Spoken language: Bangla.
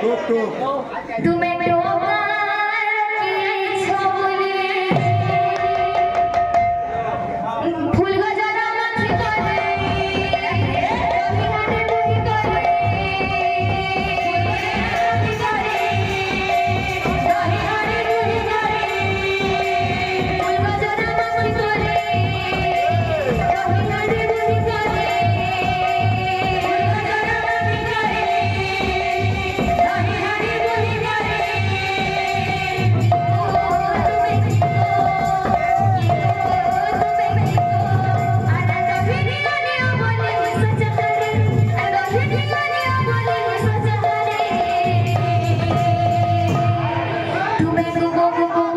Tuk tuk. Thank you.